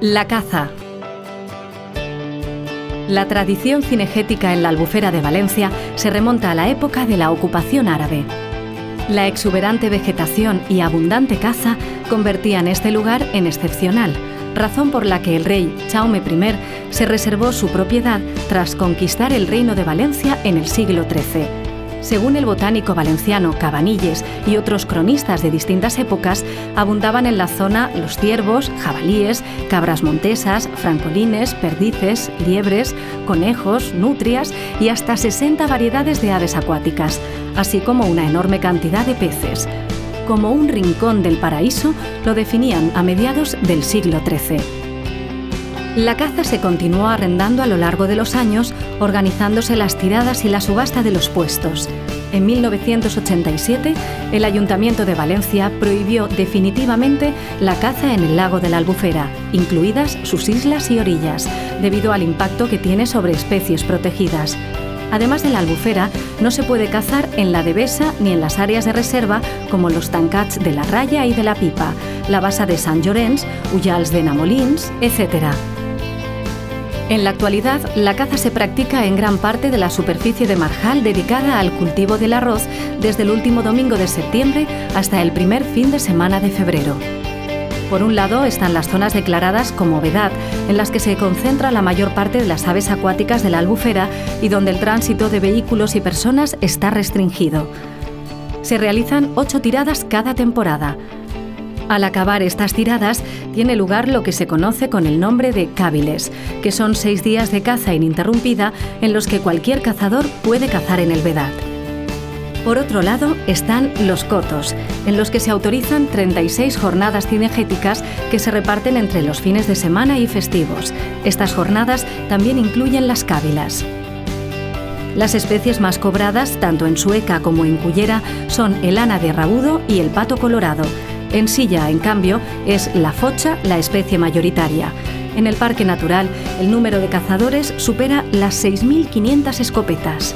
La caza. La tradición cinegética en la albufera de Valencia se remonta a la época de la ocupación árabe. La exuberante vegetación y abundante caza convertían este lugar en excepcional, razón por la que el rey Chaume I se reservó su propiedad tras conquistar el reino de Valencia en el siglo XIII. Según el botánico valenciano Cabanilles y otros cronistas de distintas épocas, abundaban en la zona los ciervos, jabalíes, cabras montesas, francolines, perdices, liebres, conejos, nutrias y hasta 60 variedades de aves acuáticas, así como una enorme cantidad de peces. Como un rincón del paraíso, lo definían a mediados del siglo XIII. La caza se continuó arrendando a lo largo de los años, organizándose las tiradas y la subasta de los puestos. En 1987, el Ayuntamiento de Valencia prohibió definitivamente la caza en el lago de la Albufera, incluidas sus islas y orillas, debido al impacto que tiene sobre especies protegidas. Además de la albufera, no se puede cazar en la Devesa ni en las áreas de reserva como los tancats de la Raya y de la Pipa, la Basa de Sant Llorenç, Ullals de Namolins, etc. En la actualidad, la caza se practica en gran parte de la superficie de marjal dedicada al cultivo del arroz desde el último domingo de septiembre hasta el primer fin de semana de febrero. Por un lado están las zonas declaradas como vedad, en las que se concentra la mayor parte de las aves acuáticas de la albufera y donde el tránsito de vehículos y personas está restringido. Se realizan ocho tiradas cada temporada. Al acabar estas tiradas, tiene lugar lo que se conoce con el nombre de cáviles, que son seis días de caza ininterrumpida en los que cualquier cazador puede cazar en el Vedad. Por otro lado están los cotos, en los que se autorizan 36 jornadas cinegéticas que se reparten entre los fines de semana y festivos. Estas jornadas también incluyen las cávilas. Las especies más cobradas, tanto en sueca como en cuyera, son el ana de rabudo y el pato colorado, en Silla, en cambio, es la focha la especie mayoritaria. En el Parque Natural, el número de cazadores supera las 6.500 escopetas.